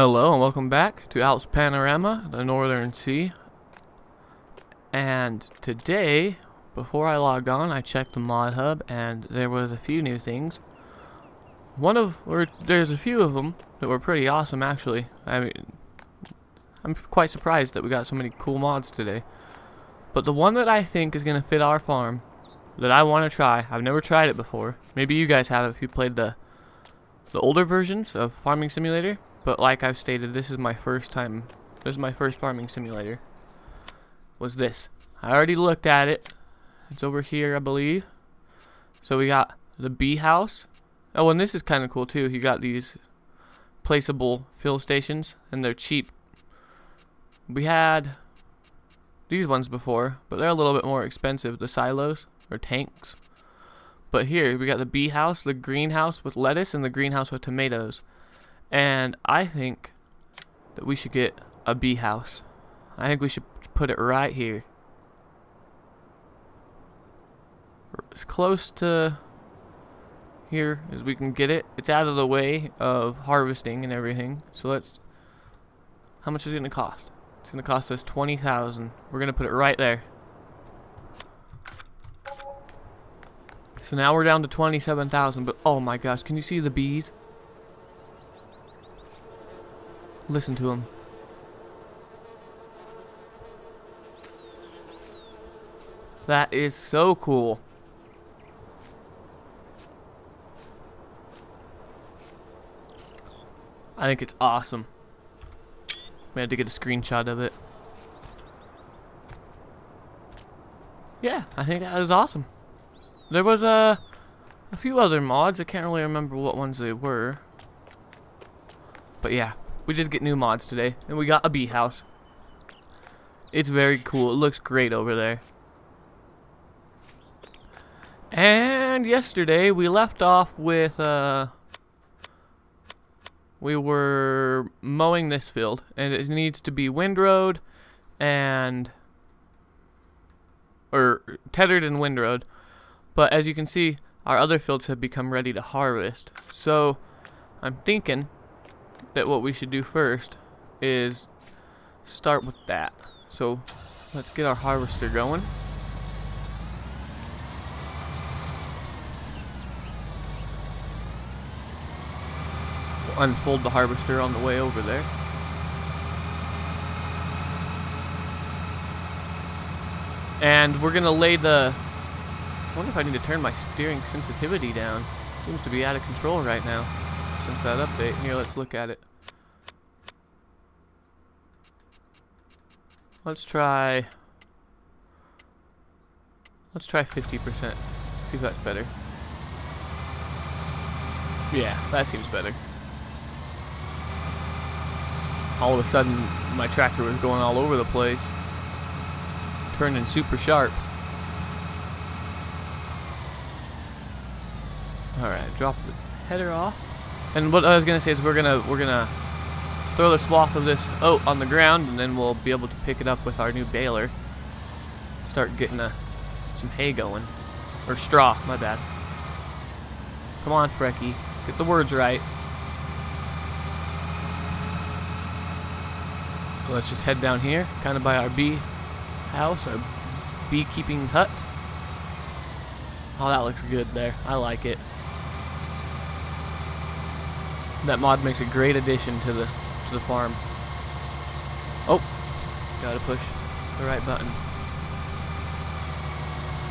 Hello and welcome back to Alps Panorama, the Northern Sea. And today, before I logged on, I checked the mod hub and there was a few new things. One of, or there's a few of them that were pretty awesome actually. I mean, I'm quite surprised that we got so many cool mods today. But the one that I think is going to fit our farm, that I want to try, I've never tried it before. Maybe you guys have if you played the the older versions of Farming Simulator. But like I've stated, this is my first time. This is my first farming simulator. Was this? I already looked at it. It's over here, I believe. So we got the bee house. Oh, and this is kind of cool too. You got these placeable fill stations, and they're cheap. We had these ones before, but they're a little bit more expensive. The silos or tanks. But here we got the bee house, the greenhouse with lettuce, and the greenhouse with tomatoes. And I think that we should get a bee house. I think we should put it right here. As close to here as we can get it. It's out of the way of harvesting and everything. So let's... How much is it going to cost? It's going to cost us 20000 We're going to put it right there. So now we're down to 27,000, but oh my gosh, can you see the bees? Listen to him. That is so cool. I think it's awesome. We had to get a screenshot of it. Yeah, I think that was awesome. There was a, a few other mods. I can't really remember what ones they were. But yeah, we did get new mods today, and we got a bee house. It's very cool. It looks great over there. And yesterday we left off with uh we were mowing this field and it needs to be windrowed and or tedded and windrowed. But as you can see, our other fields have become ready to harvest. So I'm thinking that what we should do first is start with that. So let's get our harvester going. We'll unfold the harvester on the way over there. And we're gonna lay the I wonder if I need to turn my steering sensitivity down. Seems to be out of control right now since that update. Here, let's look at it. Let's try... Let's try 50%. See if that's better. Yeah, that seems better. All of a sudden, my tractor was going all over the place. Turning super sharp. Alright, drop the header off. And what I was gonna say is we're gonna we're gonna throw the swath of this oat on the ground, and then we'll be able to pick it up with our new baler. Start getting a, some hay going, or straw. My bad. Come on, Freki, get the words right. So let's just head down here, kind of by our bee house, our beekeeping hut. Oh, that looks good there. I like it. That mod makes a great addition to the to the farm. Oh, gotta push the right button.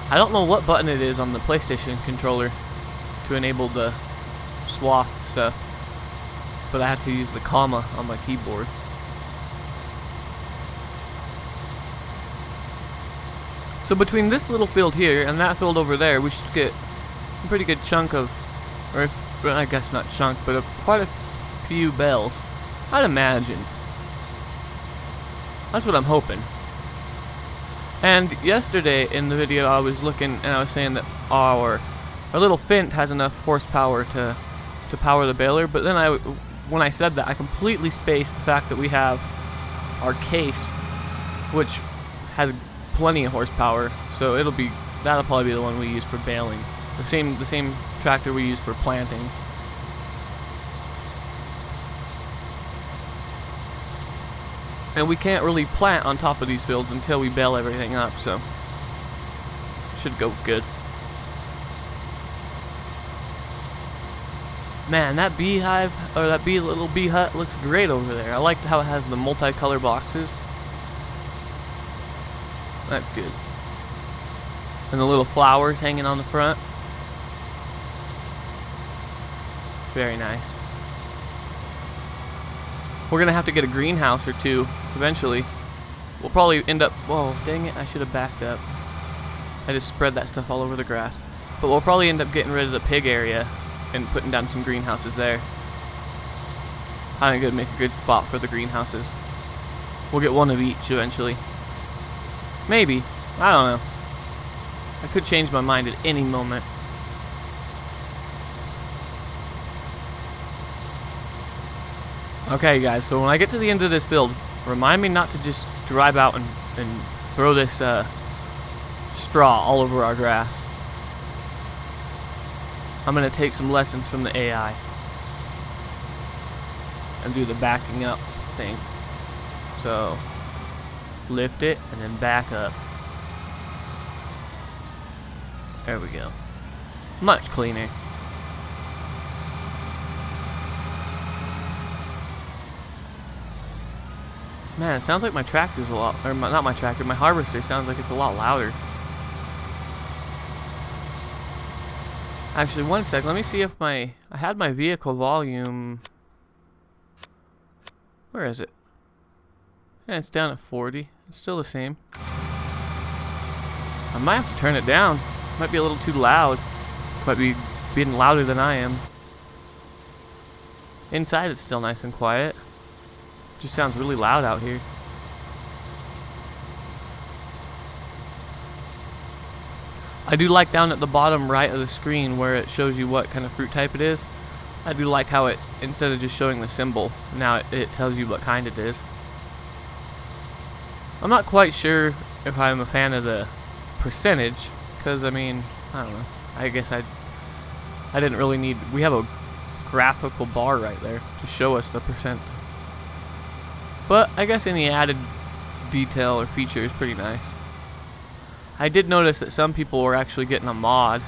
I don't know what button it is on the PlayStation controller to enable the swath stuff, but I have to use the comma on my keyboard. So between this little field here and that field over there, we should get a pretty good chunk of, or I guess not chunk, but a, quite a few bells. I'd imagine. That's what I'm hoping. And yesterday in the video I was looking and I was saying that our our little Fendt has enough horsepower to to power the baler, but then I when I said that I completely spaced the fact that we have our case which has plenty of horsepower, so it'll be that'll probably be the one we use for baling. The same the same tractor we use for planting. And we can't really plant on top of these fields until we bale everything up, so should go good. Man, that beehive, or that bee little bee hut looks great over there. I like how it has the multicolor boxes. That's good. And the little flowers hanging on the front. Very nice. We're gonna have to get a greenhouse or two eventually. We'll probably end up, whoa, dang it, I should have backed up. I just spread that stuff all over the grass. But we'll probably end up getting rid of the pig area and putting down some greenhouses there. I think it would make a good spot for the greenhouses. We'll get one of each eventually. Maybe. I don't know. I could change my mind at any moment. Okay, guys, so when I get to the end of this build, remind me not to just drive out and, and throw this uh, straw all over our grass. I'm going to take some lessons from the AI and do the backing up thing. So, lift it and then back up. There we go. Much cleaner. Man, it sounds like my tractor's a lot, or my, not my tractor, my harvester sounds like it's a lot louder. Actually, one sec. Let me see if my... I had my vehicle volume... Where is it? Yeah, it's down at 40. It's still the same. I might have to turn it down. Might be a little too loud. Might be being louder than I am. Inside it's still nice and quiet. Just sounds really loud out here. I do like down at the bottom right of the screen where it shows you what kind of fruit type it is. I do like how it, instead of just showing the symbol, now it, it tells you what kind it is. I'm not quite sure if I'm a fan of the percentage, because I mean, I don't know. I guess I I didn't really need, we have a graphical bar right there to show us the percent. But I guess any added detail or feature is pretty nice. I did notice that some people were actually getting a mod,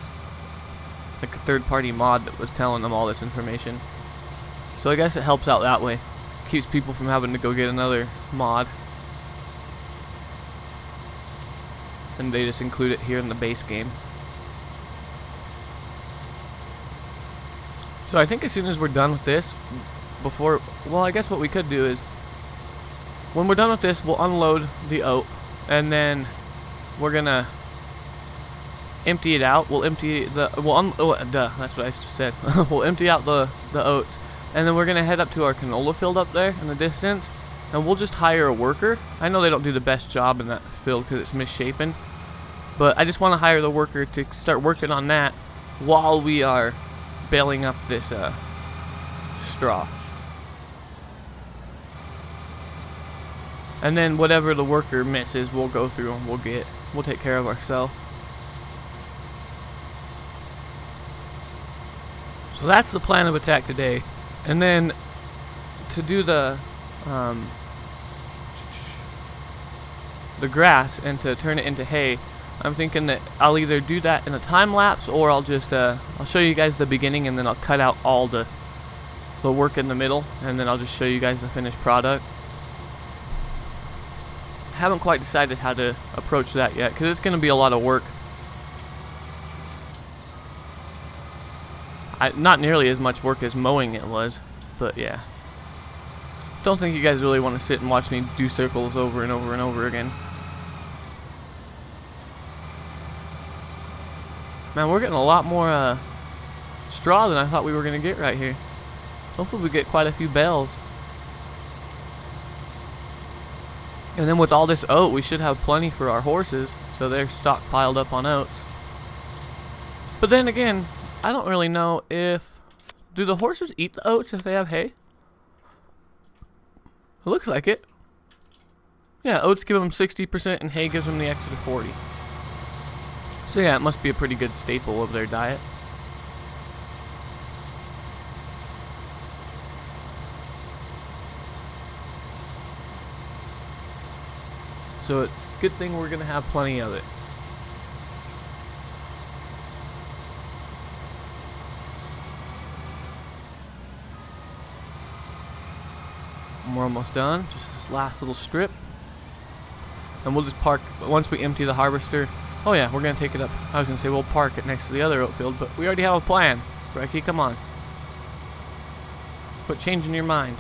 like a third-party mod that was telling them all this information. So I guess it helps out that way. Keeps people from having to go get another mod. And they just include it here in the base game. So I think as soon as we're done with this, before, well I guess what we could do is, when we're done with this, we'll unload the oat, and then we're gonna empty it out. We'll empty the well, um, oh, duh, that's what I said. we'll empty out the the oats, and then we're gonna head up to our canola field up there in the distance, and we'll just hire a worker. I know they don't do the best job in that field because it's misshapen, but I just want to hire the worker to start working on that while we are baling up this uh, straw. And then whatever the worker misses, we'll go through and we'll get we'll take care of ourselves. So that's the plan of attack today. And then to do the um, the grass and to turn it into hay, I'm thinking that I'll either do that in a time lapse or I'll just uh, I'll show you guys the beginning and then I'll cut out all the the work in the middle and then I'll just show you guys the finished product haven't quite decided how to approach that yet because it's going to be a lot of work. I, not nearly as much work as mowing it was, but yeah. Don't think you guys really want to sit and watch me do circles over and over and over again. Man, we're getting a lot more uh, straw than I thought we were going to get right here. Hopefully we get quite a few bales. And then with all this oat, we should have plenty for our horses, so they're stockpiled up on oats. But then again, I don't really know if... Do the horses eat the oats if they have hay? It looks like it. Yeah, oats give them 60% and hay gives them the extra 40. So yeah, it must be a pretty good staple of their diet. So it's a good thing we're going to have plenty of it. We're almost done. Just this last little strip. And we'll just park, once we empty the harvester. Oh yeah, we're going to take it up. I was going to say we'll park it next to the other outfield, but we already have a plan. Freki, come on. Quit changing your mind.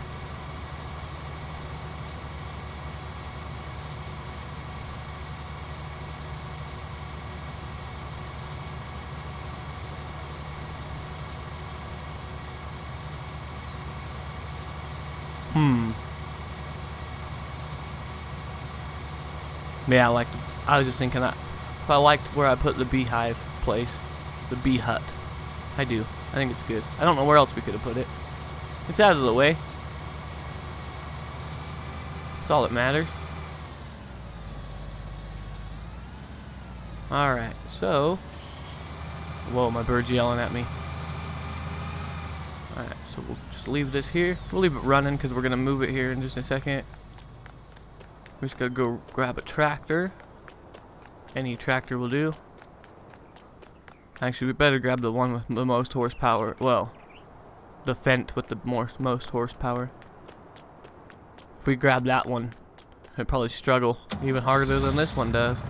Hmm. Yeah, I like. I was just thinking that I liked where I put the beehive place, the bee hut. I do. I think it's good. I don't know where else we could have put it. It's out of the way. That's all that matters. Alright, so... Whoa, my bird's yelling at me. Alright, so we'll just leave this here. We'll leave it running because we're going to move it here in just a second. We're just to go grab a tractor. Any tractor will do. Actually, we better grab the one with the most horsepower. Well, the Fendt with the most, most horsepower. If we grab that one, it'd probably struggle even harder than this one does.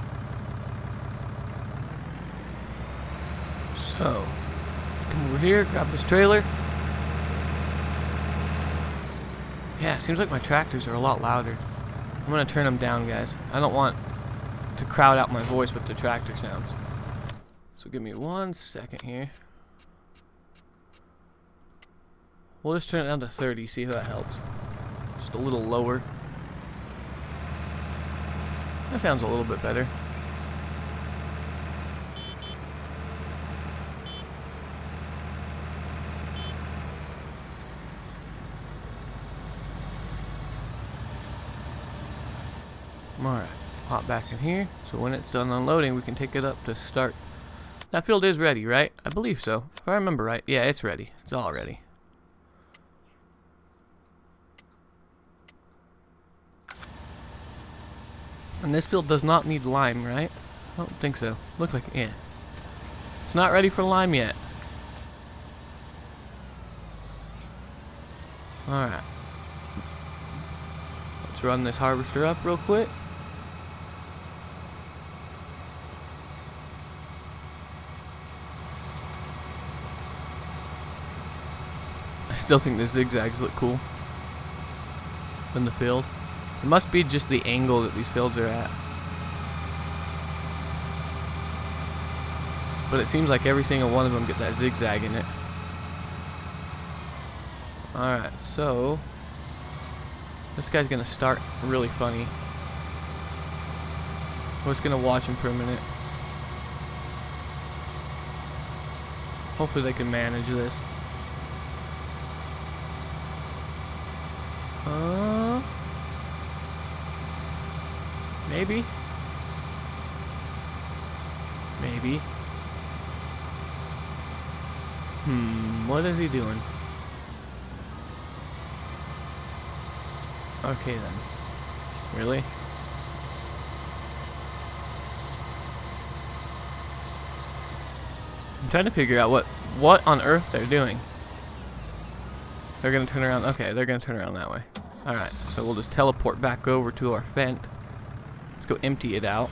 So, come over here, grab this trailer. Yeah, seems like my tractors are a lot louder. I'm gonna turn them down, guys. I don't want to crowd out my voice with the tractor sounds. So give me one second here. We'll just turn it down to 30, see if that helps. Just a little lower. That sounds a little bit better. Hop back in here. So when it's done unloading, we can take it up to start. That field is ready, right? I believe so. If I remember right. Yeah, it's ready. It's all ready. And this field does not need lime, right? I don't think so. Look like, yeah. It's not ready for lime yet. Alright. Let's run this harvester up real quick. Still think the zigzags look cool in the field. It must be just the angle that these fields are at. But it seems like every single one of them get that zigzag in it. Alright, so... This guy's gonna start really funny. We're just gonna watch him for a minute. Hopefully they can manage this. Uh, maybe. Maybe. Hmm, what is he doing? Okay then. Really? I'm trying to figure out what what on earth they're doing. They're gonna turn around. Okay, they're gonna turn around that way. All right, so we'll just teleport back over to our Fendt. Let's go empty it out.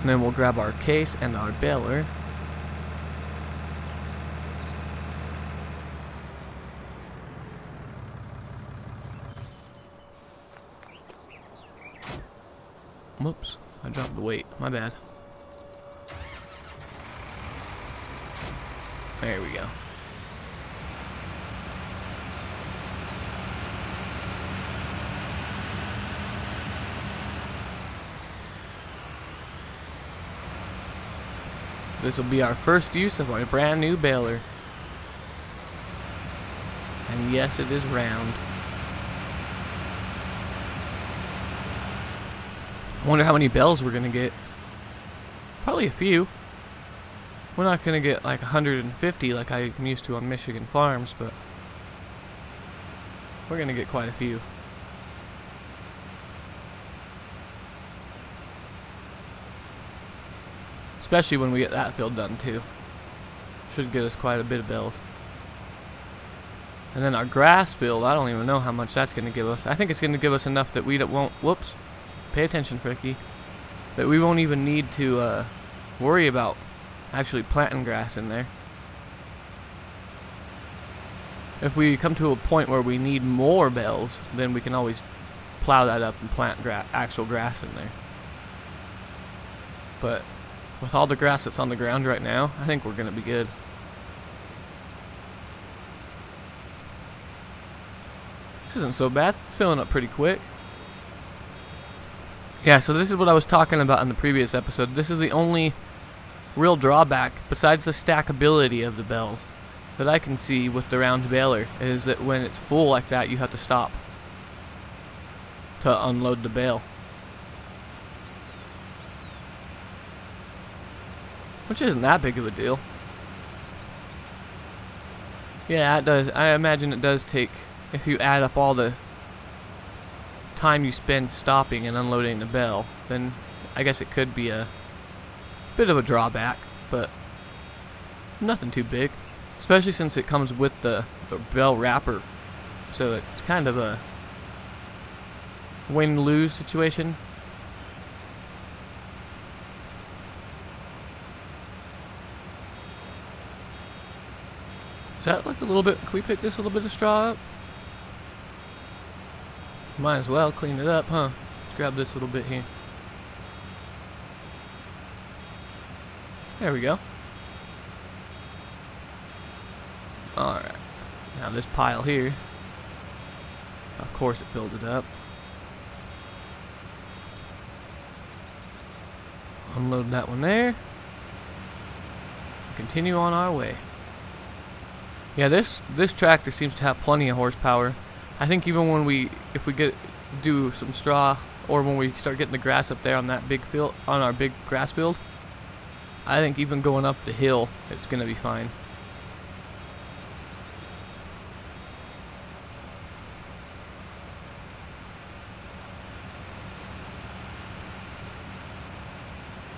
And then we'll grab our case and our baler. Whoops, I dropped the weight. My bad. There we go. This will be our first use of our brand new baler. And yes, it is round. I wonder how many bells we're going to get. Probably a few. We're not going to get like 150 like I'm used to on Michigan farms, but we're going to get quite a few. Especially when we get that field done too. Should get us quite a bit of bells. And then our grass field, I don't even know how much that's going to give us. I think it's going to give us enough that we won't, whoops, pay attention, Freki, that we won't even need to uh, worry about actually planting grass in there. If we come to a point where we need more bells, then we can always plow that up and plant gra actual grass in there. But with all the grass that's on the ground right now, I think we're going to be good. This isn't so bad. It's filling up pretty quick. Yeah, so this is what I was talking about in the previous episode. This is the only real drawback, besides the stackability of the bells, that I can see with the round baler, is that when it's full like that, you have to stop to unload the bale. Which isn't that big of a deal. Yeah, it does. I imagine it does take, if you add up all the time you spend stopping and unloading the bell, then I guess it could be a bit of a drawback, but nothing too big. Especially since it comes with the, the bell wrapper. So it's kind of a win-lose situation. Is that like a little bit, can we pick this little bit of straw up? Might as well clean it up, huh? Let's grab this little bit here. There we go. Alright. Now this pile here. Of course it filled it up. Unload that one there. Continue on our way. Yeah, this this tractor seems to have plenty of horsepower. I think even when we, if we get do some straw, or when we start getting the grass up there on that big field, on our big grass field, I think even going up the hill, it's gonna be fine.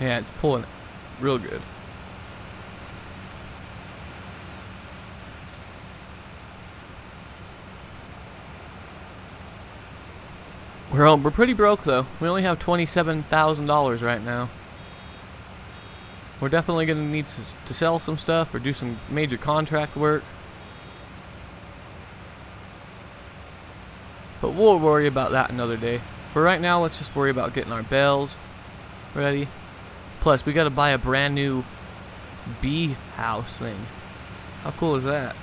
Yeah, it's pulling real good. We're we're pretty broke though. We only have twenty-seven thousand dollars right now. We're definitely gonna need to, to sell some stuff or do some major contract work. But we'll worry about that another day. For right now, let's just worry about getting our bells ready. Plus, we gotta buy a brand new bee house thing. How cool is that?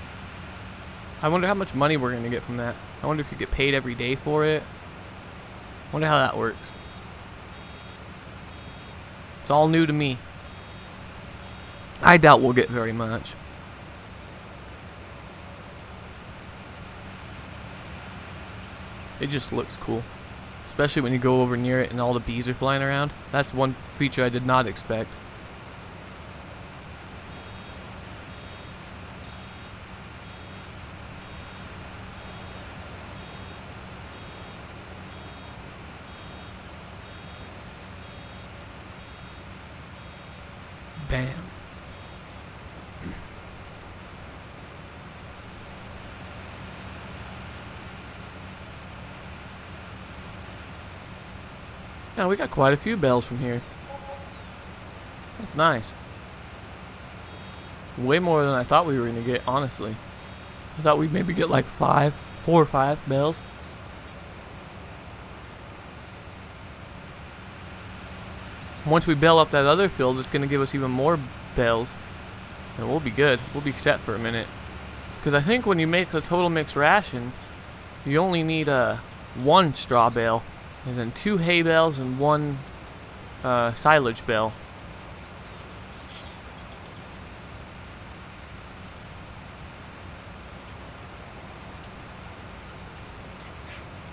I wonder how much money we're gonna get from that. I wonder if you get paid every day for it. Wonder how that works. It's all new to me. I doubt we'll get very much. It just looks cool. Especially when you go over near it and all the bees are flying around. That's one feature I did not expect. Yeah, we got quite a few bells from here. That's nice. Way more than I thought we were going to get, honestly. I thought we'd maybe get like five, four or five bells. Once we bale up that other field, it's going to give us even more bells. And we'll be good. We'll be set for a minute. Because I think when you make the total mixed ration, you only need uh, one straw bale. And then two hay bales and one uh, silage bale.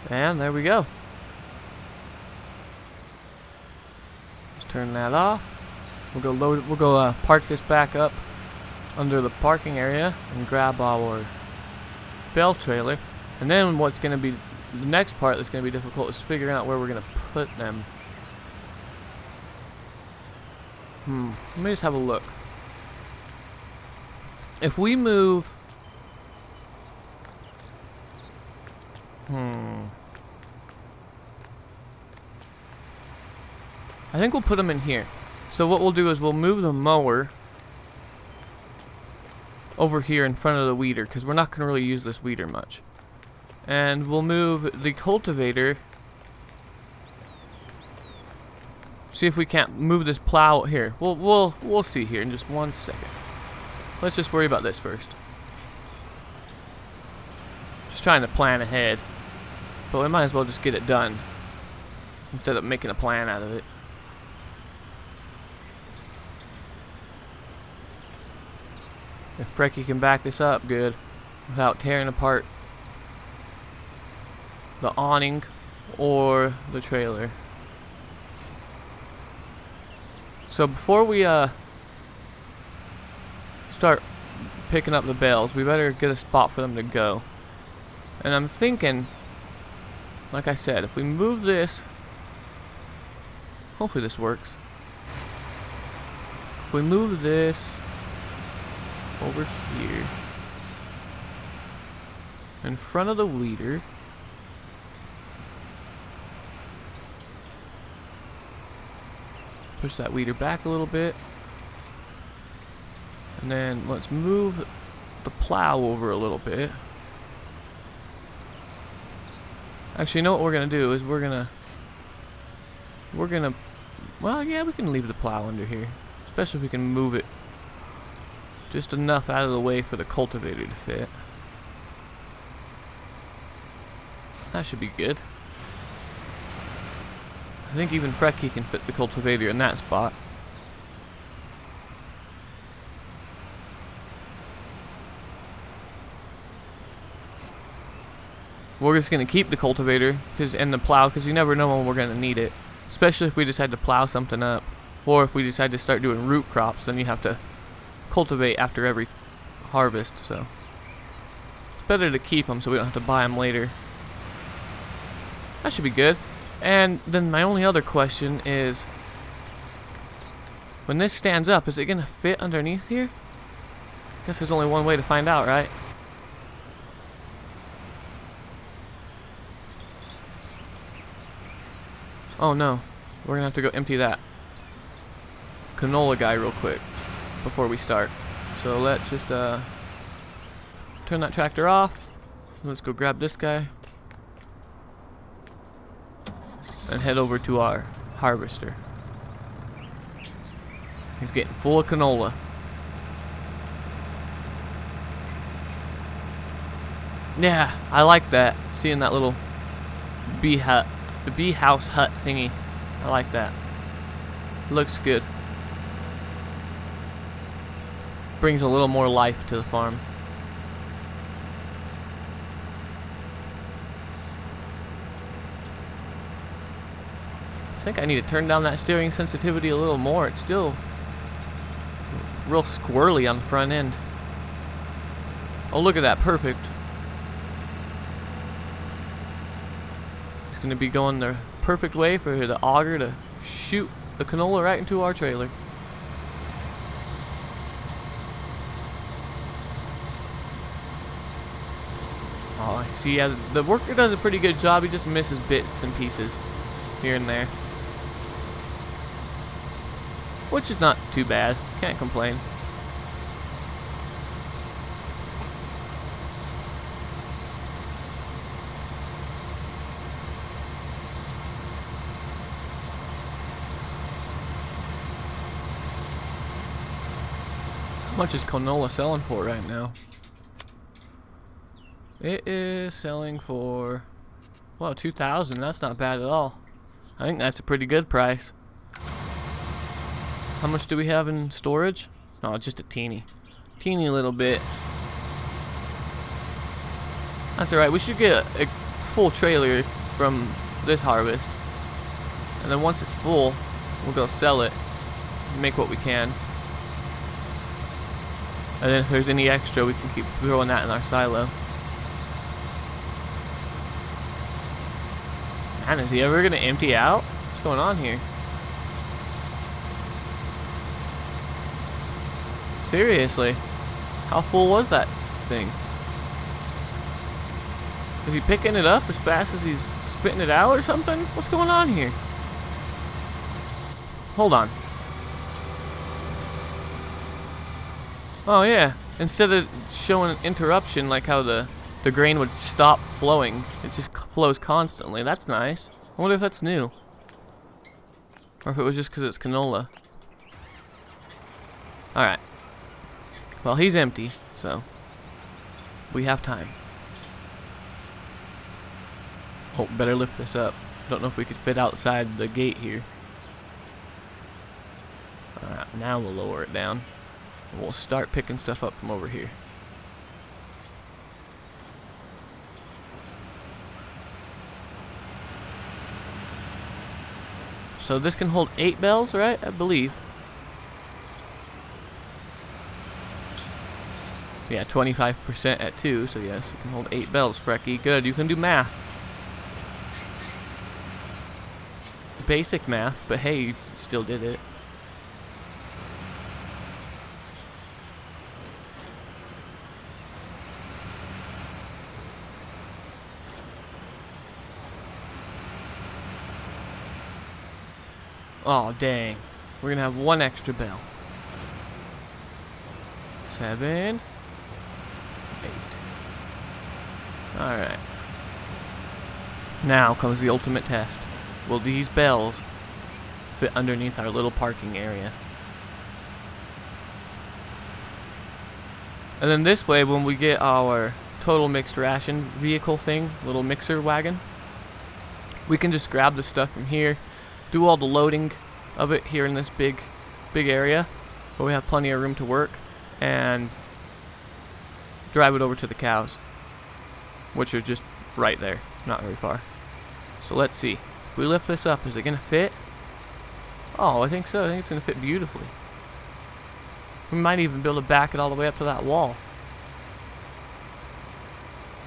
And there we go. Let's turn that off. We'll go load. We'll go uh, park this back up under the parking area and grab our bell trailer. And then what's going to be the next part that's going to be difficult is figuring out where we're going to put them. Hmm. Let me just have a look. If we move... Hmm. I think we'll put them in here. So what we'll do is we'll move the mower over here in front of the weeder because we're not going to really use this weeder much. And we'll move the cultivator. See if we can't move this plow here. We'll we'll we'll see here in just one second. Let's just worry about this first. Just trying to plan ahead. But we might as well just get it done. Instead of making a plan out of it. If Freki can back this up good without tearing apart the awning or the trailer. So before we uh start picking up the bales, we better get a spot for them to go. And I'm thinking, like I said, if we move this, hopefully this works. If we move this over here in front of the weeder, push that weeder back a little bit. And then let's move the plow over a little bit. Actually, you know what we're to do is we're to... We're to... Well, yeah, we can leave the plow under here. Especially if we can move it just enough out of the way for the cultivator to fit. That should be good. I think even Freki can fit the cultivator in that spot. We're just going to keep the cultivator cause, and the plow because you never know when we're going to need it. Especially if we decide to plow something up. Or if we decide to start doing root crops, then you have to cultivate after every harvest. So it's better to keep them so we don't have to buy them later. That should be good. And then my only other question is, when this stands up, is it going to fit underneath here? I Guess there's only one way to find out, right? Oh no, we're gonna have to go empty that canola guy real quick before we start. So let's just uh, turn that tractor off. Let's go grab this guy and head over to our harvester. He's getting full of canola. Yeah, I like that. Seeing that little bee hut, the bee house hut thingy. I like that. Looks good brings a little more life to the farm. I think I need to turn down that steering sensitivity a little more. It's still real squirrely on the front end. Oh, look at that. Perfect. It's going to be going the perfect way for the auger to shoot the canola right into our trailer. Oh, see, yeah, the worker does a pretty good job. He just misses bits and pieces here and there. Which is not too bad. Can't complain. How much is canola selling for right now? It is selling for, well, 2000 That's not bad at all. I think that's a pretty good price. How much do we have in storage? No, just a teeny. Teeny little bit. That's alright. We should get a, a full trailer from this harvest. And then once it's full, we'll go sell it. make what we can. And then if there's any extra, we can keep throwing that in our silo. Man, is he ever going to empty out? What's going on here? Seriously. How full was that thing? Is he picking it up as fast as he's spitting it out or something? What's going on here? Hold on. Oh yeah, instead of showing an interruption like how the, the grain would stop flowing, it just flows constantly. That's nice. I wonder if that's new. Or if it was just because it's canola. Alright. Well, he's empty, so we have time. Oh, better lift this up. Don't know if we could fit outside the gate here. Alright, now we'll lower it down. And we'll start picking stuff up from over here. So this can hold eight bells, right? I believe. Yeah, 25% at 2, so yes, you can hold 8 bells, Freki. Good, you can do math. Basic math, but hey, you still did it. Oh, dang. We're gonna have one extra bell. Seven. Eight. Alright. Now comes the ultimate test. Will these bells fit underneath our little parking area? And then this way, when we get our total mixed ration vehicle thing, little mixer wagon, we can just grab the stuff from here, do all the loading of it here in this big, big area, where we have plenty of room to work, and drive it over to the cows, which are just right there, not very far. So let's see. If we lift this up, is it going to fit? Oh, I think so. I think it's going to fit beautifully. We might even be able to back it all the way up to that wall.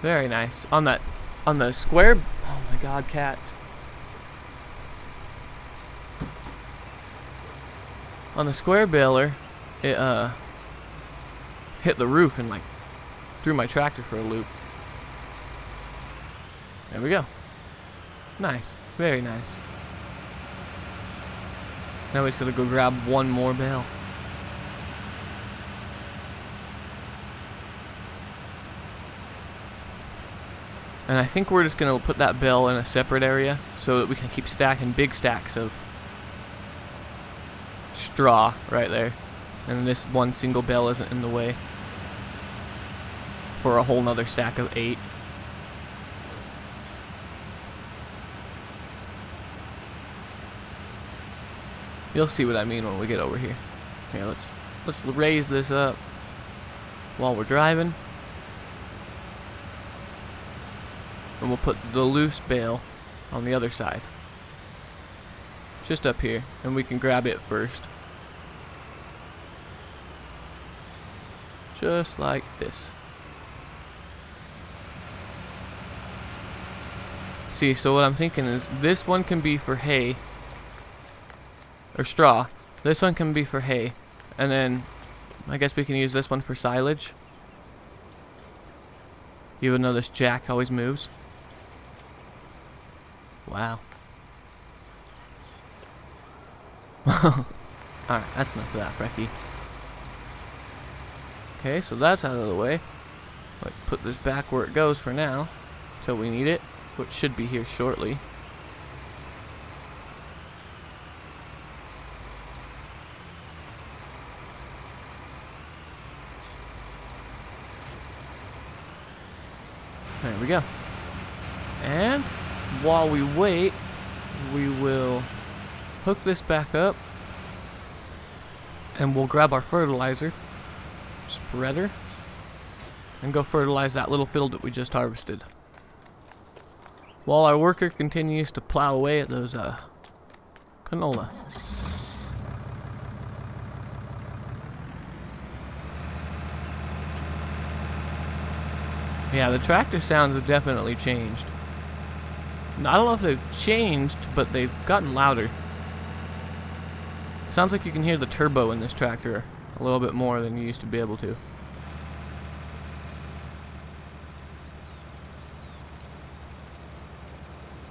Very nice. On that, on the square, oh my god, cats. On the square baler, it uh hit the roof and like threw my tractor for a loop. There we go. Nice. Very nice. Now he's gonna go grab one more bell. And I think we're just gonna put that bell in a separate area so that we can keep stacking big stacks of straw right there. And this one single bell isn't in the way for a whole nother stack of eight. You'll see what I mean when we get over here. Here, let's let's raise this up while we're driving. And we'll put the loose bale on the other side. Just up here, and we can grab it first. Just like this. See, so what I'm thinking is this one can be for hay or straw. This one can be for hay. And then I guess we can use this one for silage. Even though this jack always moves. Wow. Alright, that's enough of that, Freki. Okay, so that's out of the way. Let's put this back where it goes for now. Until we need it, which should be here shortly. while we wait, we will hook this back up and we'll grab our fertilizer spreader and go fertilize that little field that we just harvested. While our worker continues to plow away at those uh, canola. Yeah, the tractor sounds have definitely changed. I don't know if they've changed, but they've gotten louder. Sounds like you can hear the turbo in this tractor a little bit more than you used to be able to.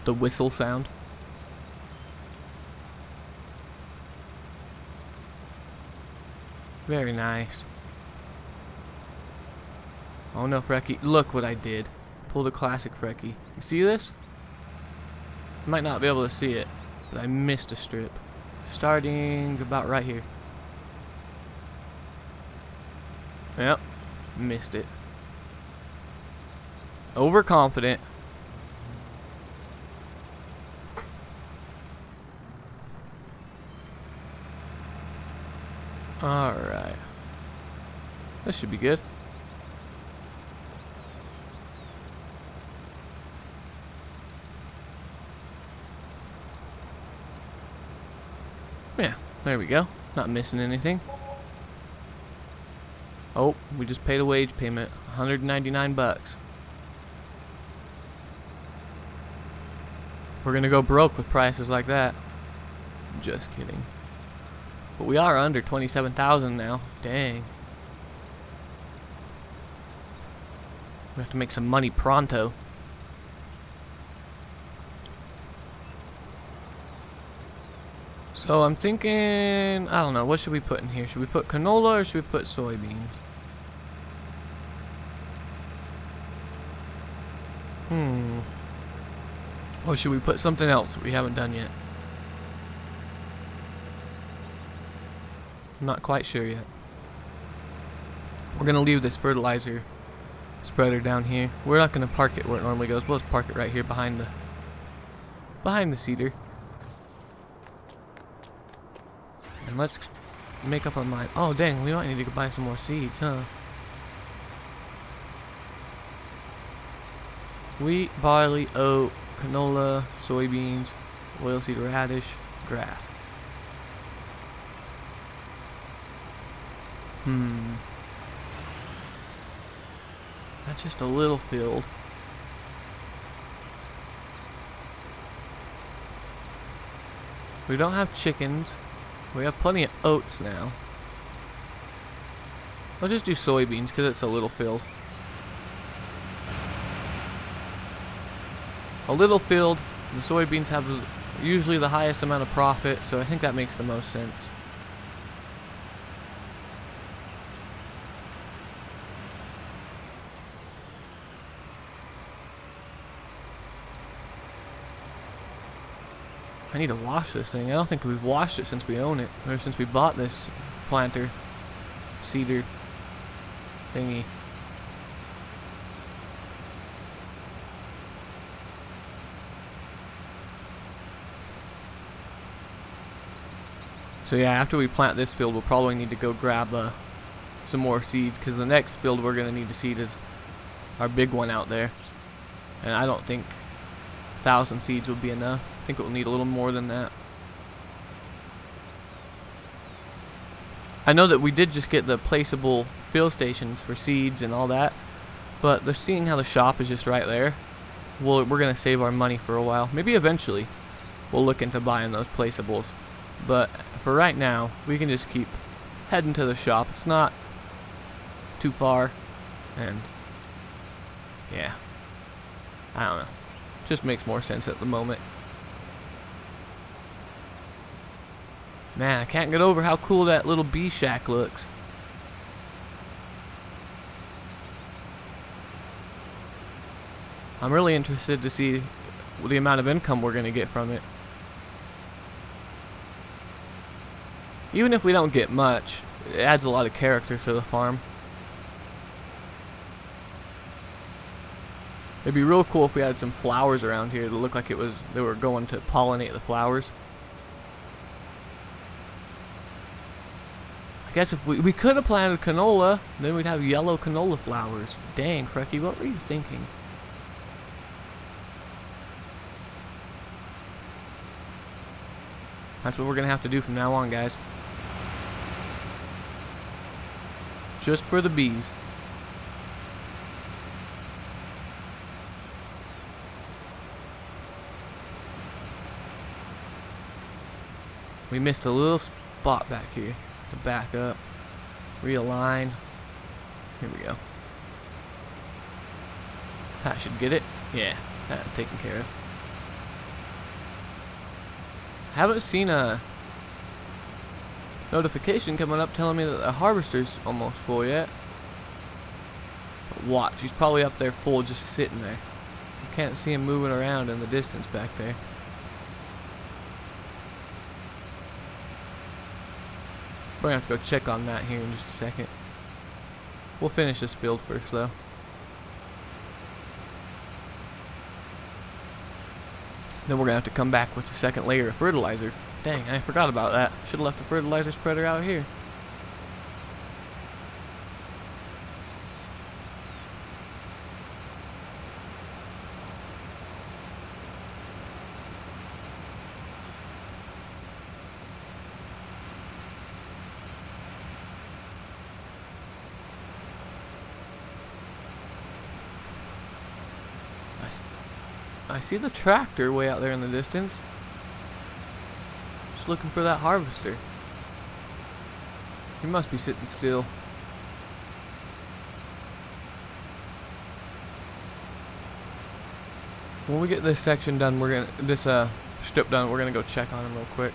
The whistle sound. Very nice. Oh no, Freki. Look what I did. Pulled a classic Freki. You see this? Might not be able to see it, but I missed a strip. Starting about right here. Yep. Missed it. Overconfident. Alright. This should be good. Yeah, there we go. Not missing anything. Oh, we just paid a wage payment. 199 bucks. We're gonna go broke with prices like that. Just kidding. But we are under 27,000 now. Dang. We have to make some money pronto. So I'm thinking, I don't know, what should we put in here? Should we put canola or should we put soybeans? Hmm. Or should we put something else we haven't done yet? I'm not quite sure yet. We're going to leave this fertilizer spreader down here. We're not going to park it where it normally goes. We'll just park it right here behind the behind the seeder. And let's make up our mind. Oh, dang, we might need to buy some more seeds, huh? Wheat, barley, oat, canola, soybeans, oilseed radish, grass. Hmm. That's just a little field. We don't have chickens. We have plenty of oats now. I'll just do soybeans because it's a little field. A little field, the soybeans have usually the highest amount of profit, so I think that makes the most sense. Need to wash this thing. I don't think we've washed it since we own it. Or since we bought this planter. seeder Thingy. So yeah, after we plant this field, we'll probably need to go grab uh, some more seeds. Because the next field we're going to need to seed is our big one out there. And I don't think 1,000 seeds would be enough. I think it will need a little more than that. I know that we did just get the placeable fill stations for seeds and all that, but they're seeing how the shop is just right there. We'll, we're going to save our money for a while. Maybe eventually we'll look into buying those placeables. But for right now, we can just keep heading to the shop. It's not too far, and yeah, I don't know. Just makes more sense at the moment. Man, I can't get over how cool that little bee shack looks. I'm really interested to see the amount of income we're going to get from it. Even if we don't get much, it adds a lot of character to the farm. It'd be real cool if we had some flowers around here to look like it was they were going to pollinate the flowers. I guess if we, we could have planted canola, then we'd have yellow canola flowers. Dang, Freki, what were you thinking? That's what we're going to have to do from now on, guys. Just for the bees. We missed a little spot back here. Back up. Realign. Here we go. That should get it. Yeah, that's taken care of. Haven't seen a notification coming up telling me that the harvester's almost full yet. But watch, he's probably up there full just sitting there. You can't see him moving around in the distance back there. We're gonna have to go check on that here in just a second. We'll finish this field first though. Then we're gonna have to come back with a second layer of fertilizer. Dang, I forgot about that. Should have left the fertilizer spreader out here. I see the tractor way out there in the distance. Just looking for that harvester. He must be sitting still. When we get this section done, we're gonna this uh strip done. We're gonna go check on him real quick.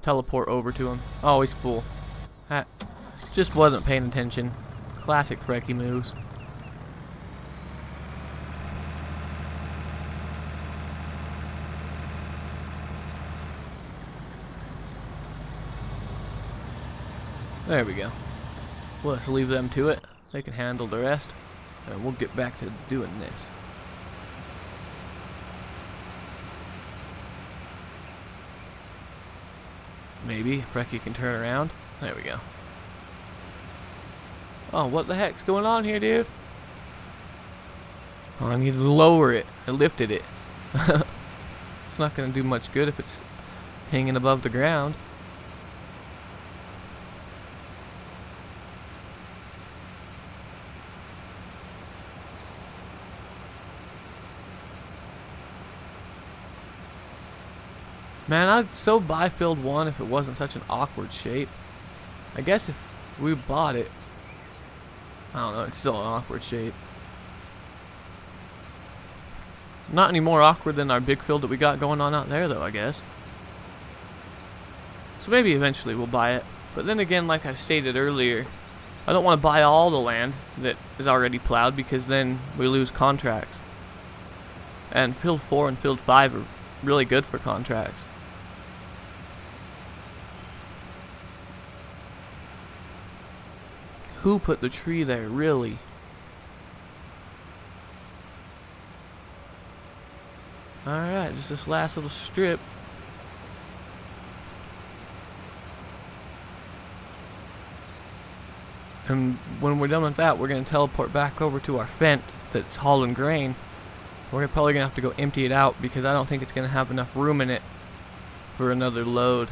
Teleport over to him. Oh, he's full. That just wasn't paying attention. Classic Freki moves. There we go. Just leave them to it. They can handle the rest. And we'll get back to doing this. Maybe Freki can turn around. There we go. Oh, what the heck's going on here, dude? Oh, I need to lower it. I lifted it. it's not going to do much good if it's hanging above the ground. Man, I'd so buy Field 1 if it wasn't such an awkward shape. I guess if we bought it, I don't know, it's still an awkward shape. Not any more awkward than our big field that we got going on out there, though, I guess. So maybe eventually we'll buy it. But then again, like I stated earlier, I don't want to buy all the land that is already plowed because then we lose contracts. And Field 4 and Field 5 are really good for contracts. Who put the tree there, really? Alright, just this last little strip. And when we're done with that, we're going to teleport back over to our Fendt that's hauling grain. We're probably going to have to go empty it out because I don't think it's going to have enough room in it for another load.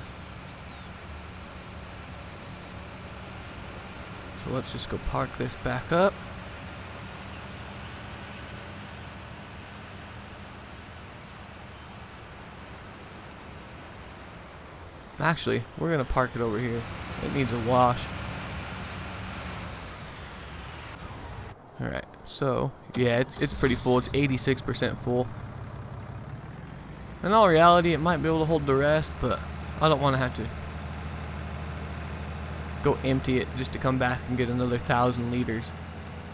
So let's just go park this back up. Actually, we're going to park it over here. It needs a wash. Alright, so, yeah, it's, it's pretty full. It's 86% full. In all reality, it might be able to hold the rest, but I don't want to have to go empty it just to come back and get another thousand liters.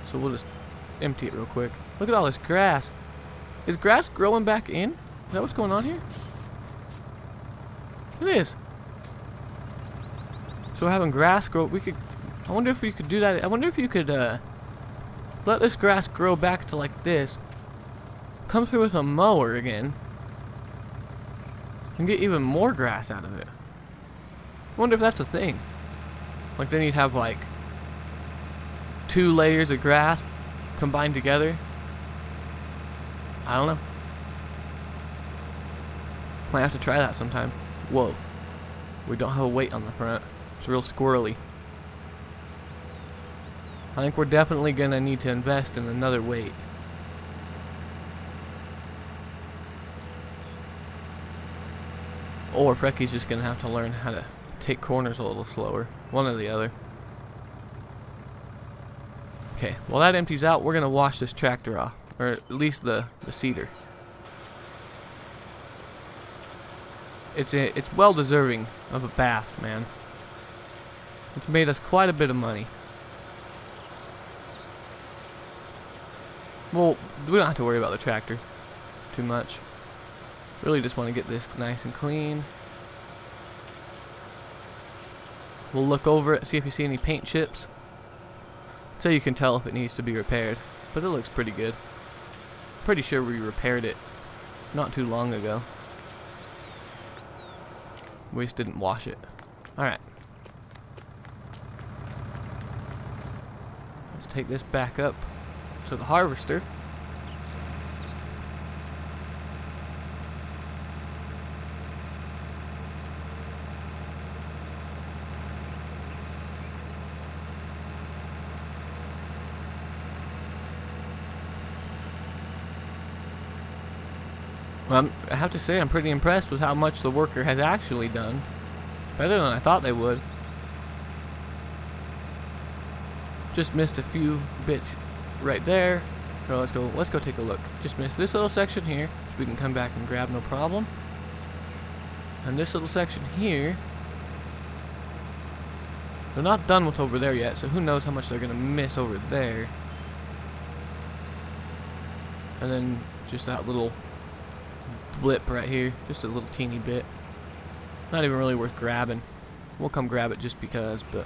So we'll just empty it real quick. Look at all this grass. Is grass growing back in? Is that what's going on here? It is. So we're having grass grow. We could. I wonder if we could do that. I wonder if you could uh, let this grass grow back to like this. Come through with a mower again. And get even more grass out of it. I wonder if that's a thing. Like then you'd have like two layers of grass combined together. I don't know. Might have to try that sometime. Whoa. We don't have a weight on the front. It's real squirrely. I think we're definitely going to need to invest in another weight. Or Freki's just going to have to learn how to take corners a little slower. One or the other. Okay, while that empties out, we're going to wash this tractor off. Or at least the, the seeder. It's a, it's well deserving of a bath, man. It's made us quite a bit of money. Well, we don't have to worry about the tractor too much. Really just want to get this nice and clean. We'll look over it, see if you see any paint chips. So you can tell if it needs to be repaired. But it looks pretty good. Pretty sure we repaired it not too long ago. We just didn't wash it. Alright. Let's take this back up to the harvester. Well, I have to say I'm pretty impressed with how much the worker has actually done. Better than I thought they would. Just missed a few bits right there. So let's go let's go take a look. Just missed this little section here, which we can come back and grab no problem. And this little section here. They're not done with over there yet, so who knows how much they're gonna miss over there. And then just that little blip right here. Just a little teeny bit. Not even really worth grabbing. We'll come grab it just because, but...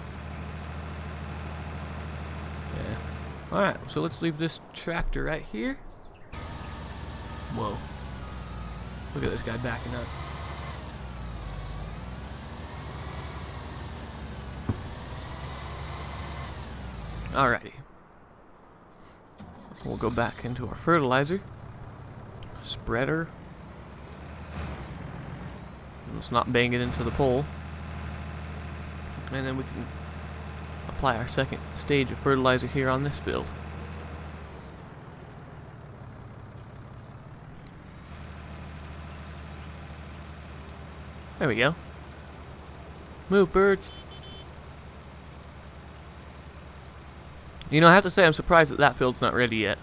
Yeah. Alright, so let's leave this tractor right here. Whoa. Look at this guy backing up. Alrighty. We'll go back into our fertilizer. Spreader. Let's not bang it into the pole. And then we can apply our second stage of fertilizer here on this field. There we go. Move, birds. You know, I have to say I'm surprised that that field's not ready yet.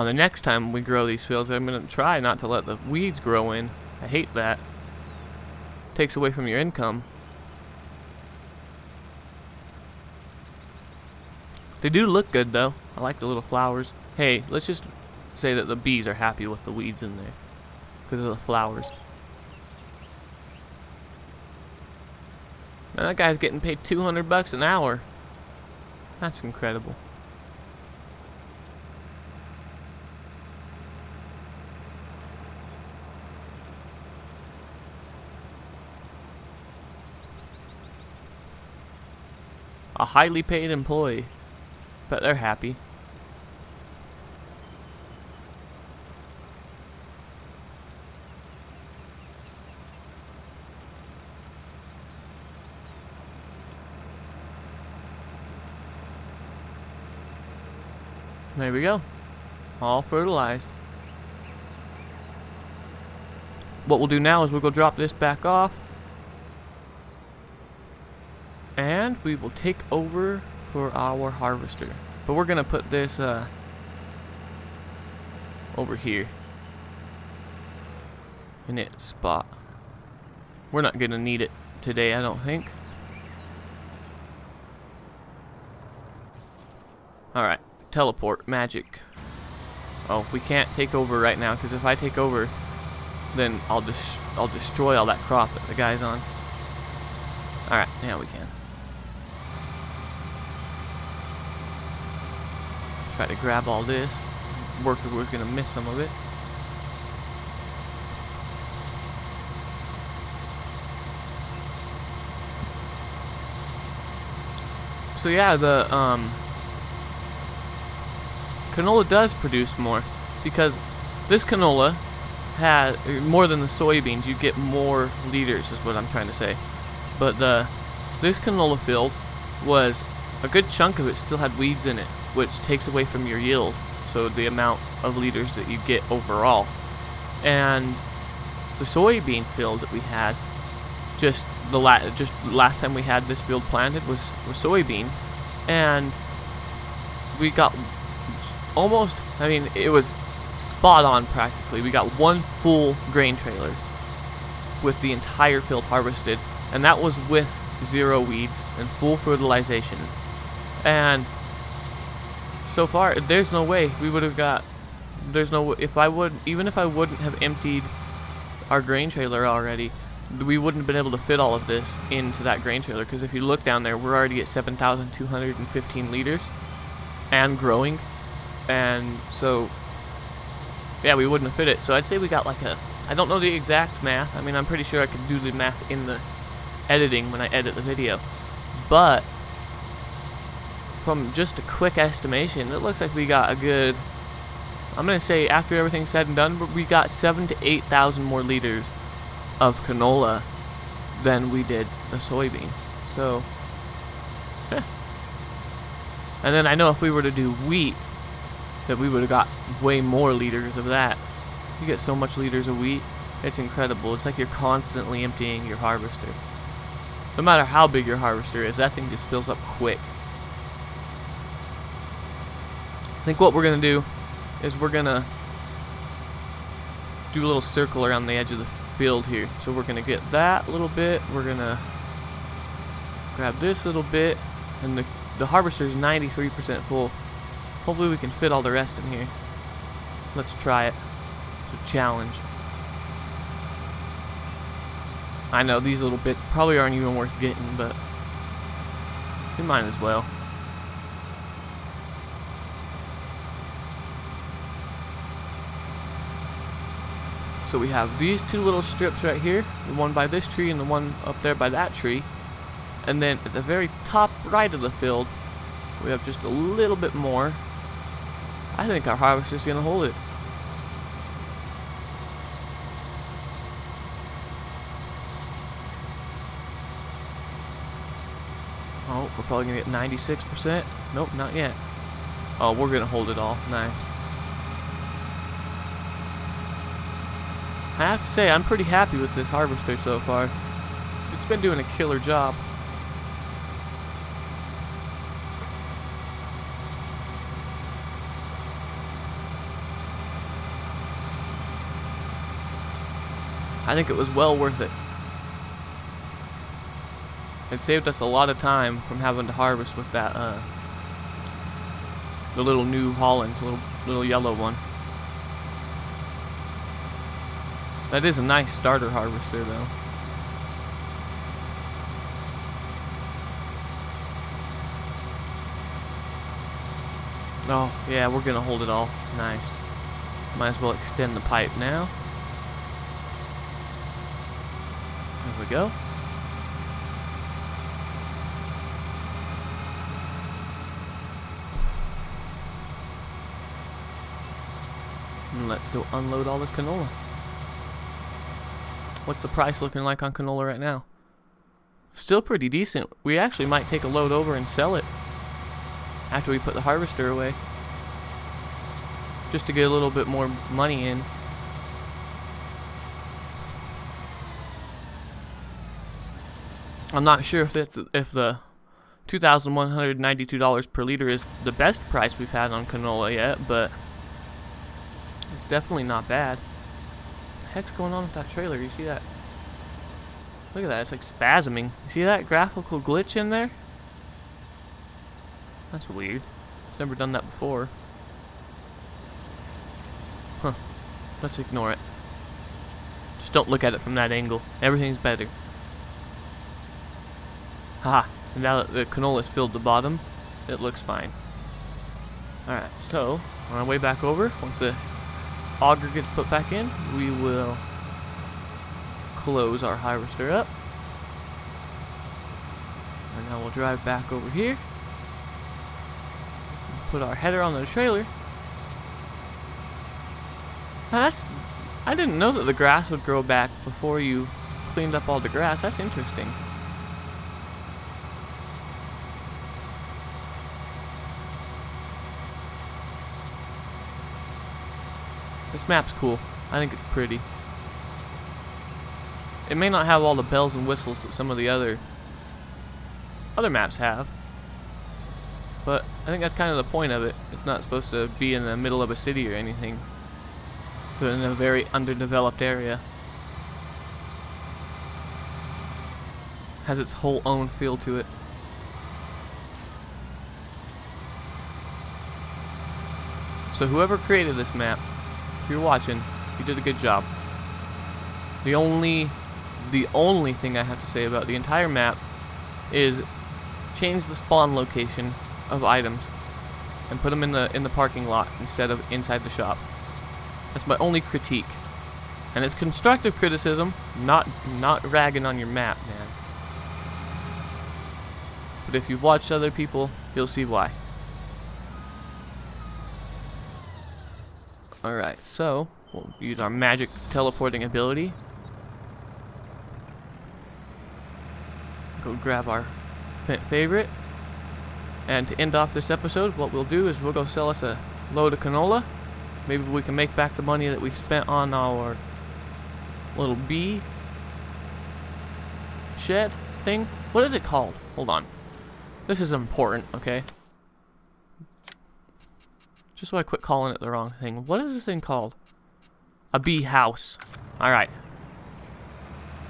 On the next time we grow these fields, I'm going to try not to let the weeds grow in. I hate that. It takes away from your income. They do look good though. I like the little flowers. Hey, let's just say that the bees are happy with the weeds in there. Because of the flowers. Man, that guy's getting paid 200 bucks an hour. That's incredible. A highly paid employee. But they're happy. There we go. All fertilized. What we'll do now is we'll go drop this back off. We will take over for our harvester. But we're going to put this uh, over here. In its spot. We're not going to need it today, I don't think. Alright, teleport, magic. Oh, we can't take over right now, because if I take over, then I'll just I'll destroy all that crop that the guy's on. Alright, now we can. Try to grab all this. Worker was going to miss some of it. So yeah, the um, canola does produce more because this canola had more than the soybeans. You get more liters, is what I'm trying to say. But the this canola field was a good chunk of it still had weeds in it. Which takes away from your yield, so the amount of liters that you get overall. And the soybean field that we had, just the la- just last time we had this field planted was, was soybean, and we got almost. I mean, it was spot on practically. We got one full grain trailer with the entire field harvested, and that was with zero weeds and full fertilization. And so far, there's no way we would have got. There's no if I would even if I wouldn't have emptied our grain trailer already, we wouldn't have been able to fit all of this into that grain trailer. Because if you look down there, we're already at 7,215 liters and growing, and so yeah, we wouldn't have fit it. So I'd say we got like a. I don't know the exact math. I mean, I'm pretty sure I could do the math in the editing when I edit the video, but from just a quick estimation, it looks like we got a good. I'm gonna say after everything's said and done, we got seven to eight thousand more liters of canola than we did the soybean. So, yeah. And then I know if we were to do wheat, that we would have got way more liters of that. You get so much liters of wheat, it's incredible. It's like you're constantly emptying your harvester. No matter how big your harvester is, that thing just fills up quick. I think what we're going to do is we're going to do a little circle around the edge of the field here. So we're going to get that little bit. We're going to grab this little bit. And the, the harvester is 93% full. Hopefully we can fit all the rest in here. Let's try it. It's a challenge. I know these little bits probably aren't even worth getting, but we might as well. So we have these two little strips right here, the one by this tree and the one up there by that tree. And then at the very top right of the field, we have just a little bit more. I think our harvester is going to hold it. Oh, we're probably going to get 96%. Nope, not yet. Oh, we're going to hold it all. Nice. I have to say, I'm pretty happy with this harvester so far. It's been doing a killer job. I think it was well worth it. It saved us a lot of time from having to harvest with that, uh, the little New Holland, little, little yellow one. That is a nice starter harvester though. Oh, yeah, we're gonna hold it all. Nice. Might as well extend the pipe now. There we go. And let's go unload all this canola. What's the price looking like on canola right now? Still pretty decent. We actually might take a load over and sell it after we put the harvester away. Just to get a little bit more money in. I'm not sure if if the $2,192 per liter is the best price we've had on canola yet, but it's definitely not bad heck's going on with that trailer? You see that? Look at that. It's like spasming. You see that graphical glitch in there? That's weird. It's never done that before. Huh. Let's ignore it. Just don't look at it from that angle. Everything's better. Haha. Now that the canola's filled the bottom, it looks fine. Alright, so, on our way back over, once the auger gets put back in, we will close our harvester up. And now we'll drive back over here. Put our header on the trailer. Now that's... I didn't know that the grass would grow back before you cleaned up all the grass. That's interesting. This map's cool. I think it's pretty. It may not have all the bells and whistles that some of the other other maps have. But I think that's kind of the point of it. It's not supposed to be in the middle of a city or anything. So in a very underdeveloped area. Has its whole own feel to it. So whoever created this map, you're watching, you did a good job. The only the only thing I have to say about the entire map is change the spawn location of items and put them in the in the parking lot instead of inside the shop. That's my only critique. And it's constructive criticism, not not ragging on your map, man. But if you've watched other people, you'll see why. Alright, so we'll use our magic teleporting ability. Go grab our favorite. And to end off this episode, what we'll do is we'll go sell us a load of canola. Maybe we can make back the money that we spent on our little bee shed thing. What is it called? Hold on. This is important, okay? Just so I quit calling it the wrong thing. What is this thing called? A bee house. Alright.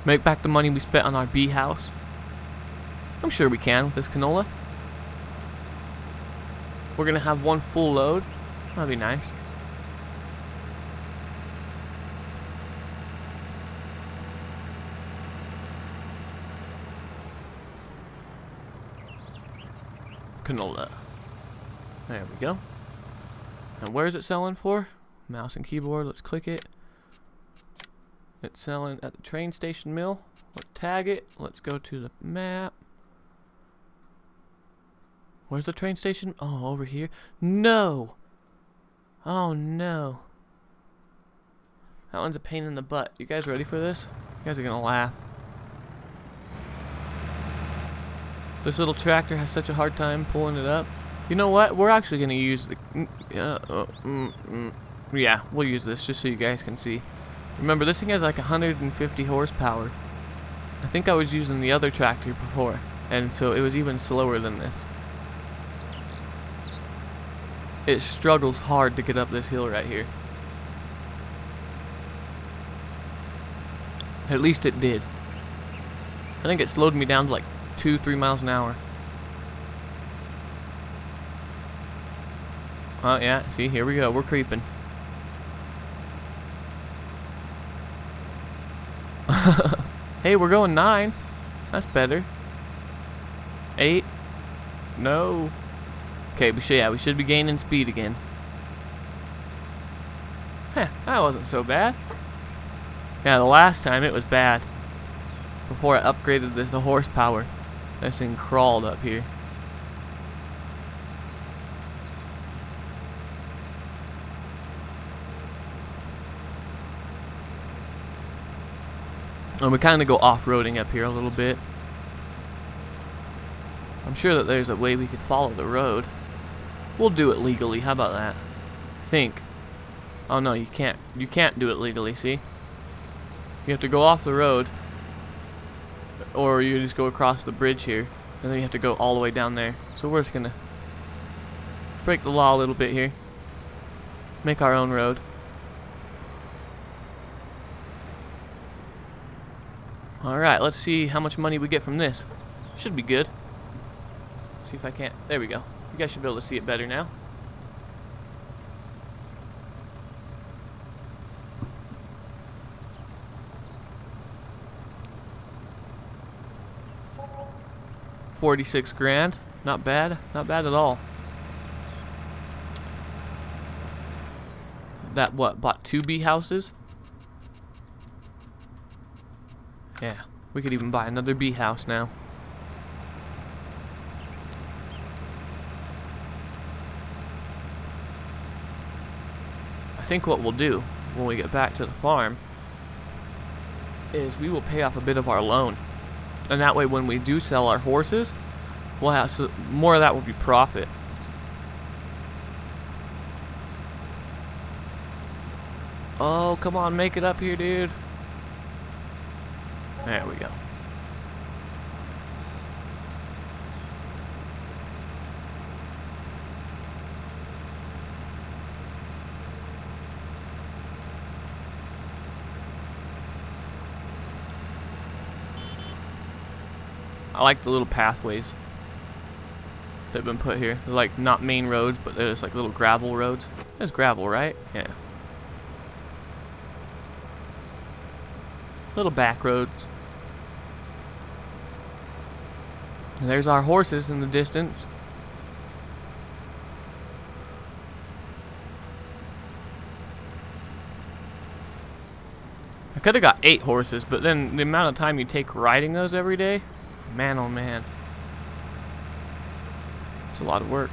Make back the money we spent on our bee house. I'm sure we can with this canola. We're going to have one full load. That'd be nice. Canola. There we go. And where is it selling for? Mouse and keyboard. Let's click it. It's selling at the train station mill. Let's tag it. Let's go to the map. Where's the train station? Oh, over here. No! Oh, no. That one's a pain in the butt. You guys ready for this? You guys are gonna laugh. This little tractor has such a hard time pulling it up. You know what? We're actually going to use the... Uh, uh, mm, mm, yeah, we'll use this just so you guys can see. Remember, this thing has like 150 horsepower. I think I was using the other tractor before, and so it was even slower than this. It struggles hard to get up this hill right here. At least it did. I think it slowed me down to like 2, 3 miles an hour. Oh, yeah, see, here we go. We're creeping. hey, we're going 9. That's better. 8. No. Okay, we should, yeah, we should be gaining speed again. That wasn't so bad. Yeah, the last time it was bad. Before I upgraded the, the horsepower. This thing crawled up here. And we kind of go off-roading up here a little bit. I'm sure that there's a way we could follow the road. We'll do it legally. How about that? Think. Oh no, you can't. You can't do it legally, see? You have to go off the road. Or you just go across the bridge here. And then you have to go all the way down there. So we're just gonna break the law a little bit here. Make our own road. Alright, let's see how much money we get from this. Should be good. See if I can't. There we go. You guys should be able to see it better now. Forty-six grand. Not bad. Not bad at all. That what? Bought two bee houses? Yeah, we could even buy another bee house now. I think what we'll do when we get back to the farm is we will pay off a bit of our loan. And that way when we do sell our horses, we'll have so more of that will be profit. Oh, come on, make it up here, dude. There we go. I like the little pathways that have been put here. They're like not main roads, but they're just like little gravel roads. There's gravel, right? Yeah. Little back roads. And there's our horses in the distance. I could have got eight horses, but then the amount of time you take riding those every day, Man, oh man. It's a lot of work.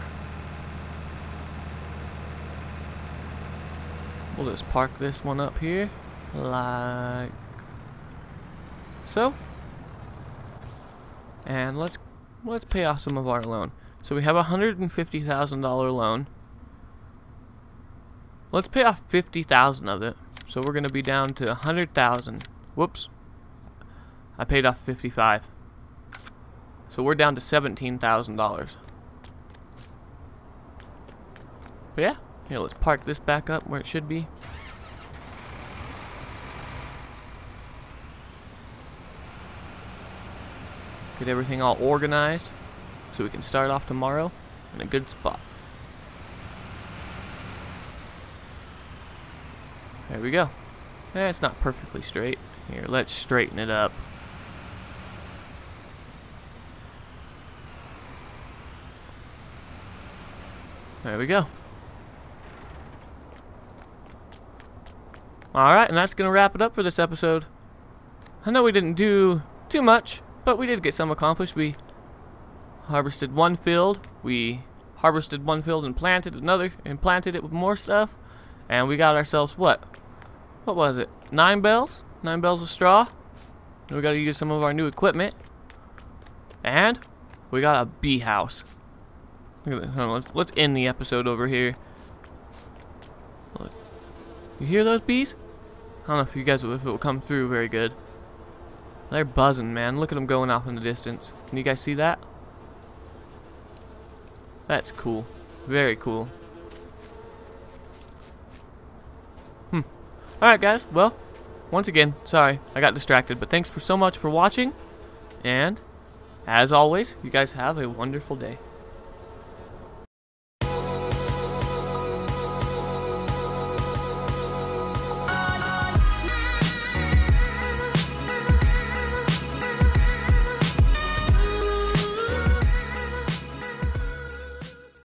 We'll just park this one up here. Like so. And let's let's pay off some of our loan. So we have a hundred and fifty thousand dollar loan. Let's pay off fifty thousand of it. So we're gonna be down to a hundred thousand. Whoops. I paid off fifty five. So we're down to $17,000. But yeah, here, let's park this back up where it should be. Get everything all organized so we can start off tomorrow in a good spot. There we go. Eh, it's not perfectly straight. Here, let's straighten it up. There we go. Alright, and that's going to wrap it up for this episode. I know we didn't do too much, but we did get some accomplished. We harvested one field, we harvested one field and planted another, and planted it with more stuff, and we got ourselves what? What was it? Nine bales? Nine bales of straw? We got to use some of our new equipment. And we got a bee house. Let's, let's end the episode over here. Look. You hear those bees? I don't know if you guys if it will come through very good. They're buzzing, man. Look at them going off in the distance. Can you guys see that? That's cool. Very cool. Hmm. Alright, guys. Well, once again, sorry. I got distracted. But thanks for so much for watching. And, as always, you guys have a wonderful day.